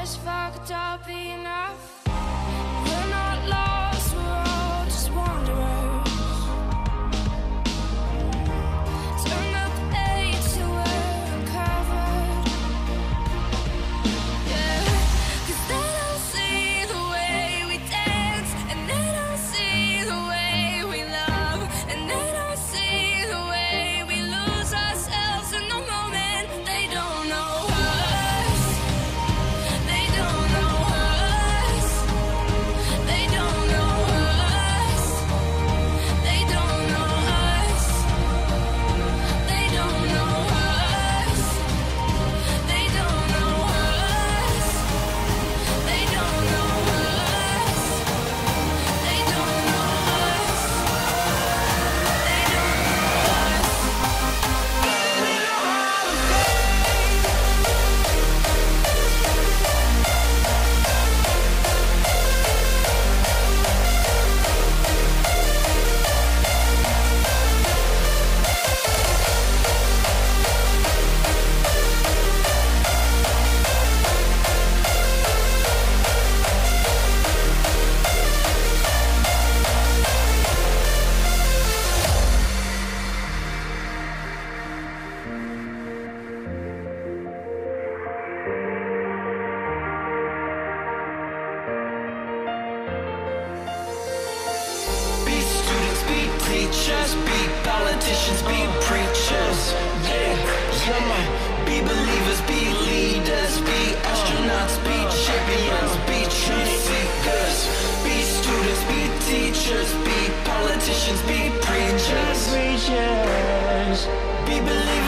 Just fucked up enough. We're not lost, we're all just wandering.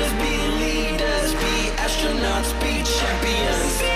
Leaders, be astronauts, be champions.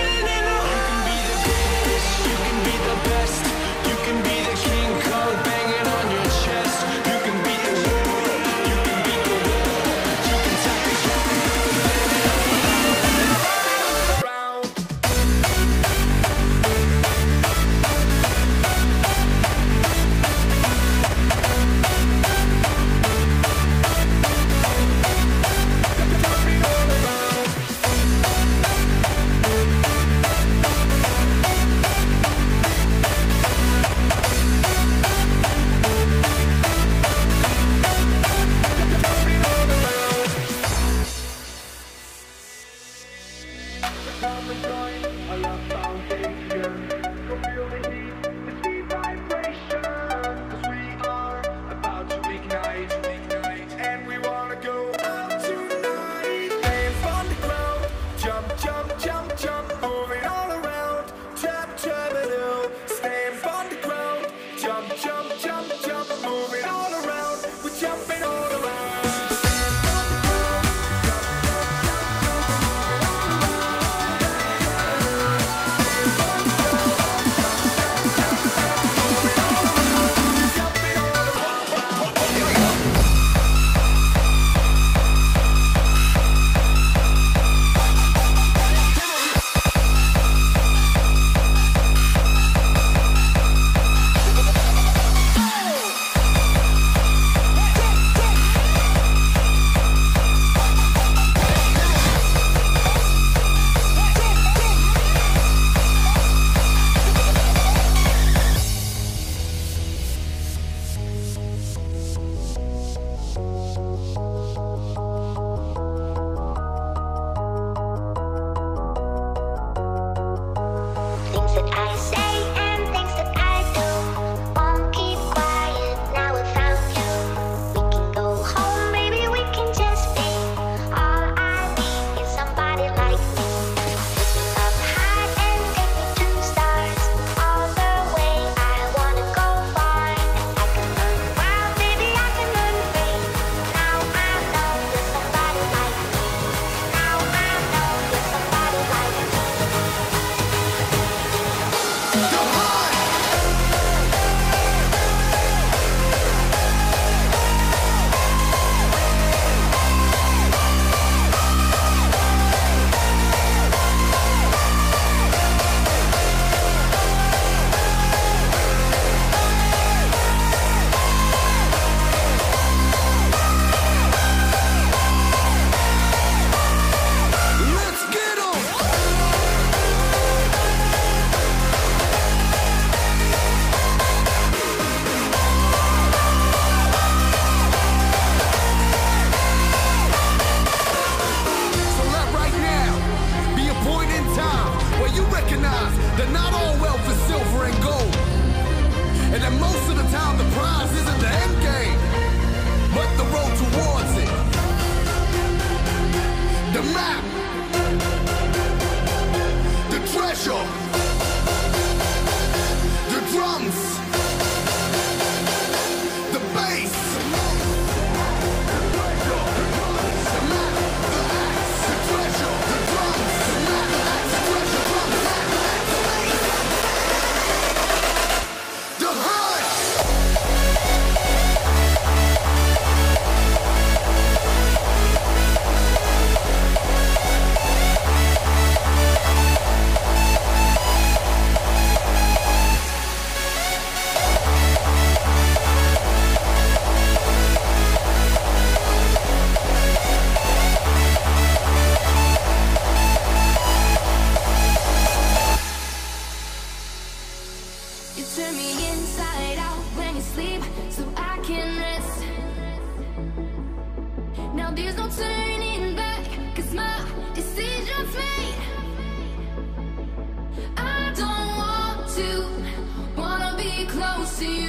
see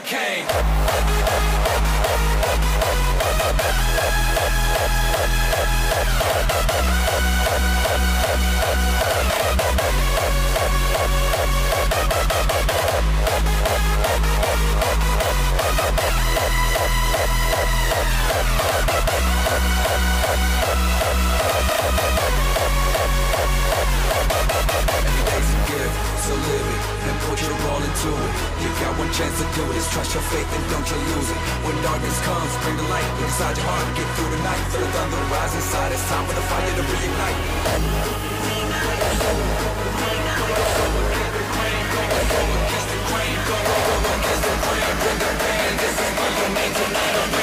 hurricane. Chance to do this, trust your faith and don't you lose it. When darkness comes, bring the light inside your heart. Get through the night, feel the thunder rise inside. It's time for the fire to reignite. Motherfucking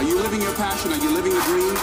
Are you living your passion? Are you living your dream?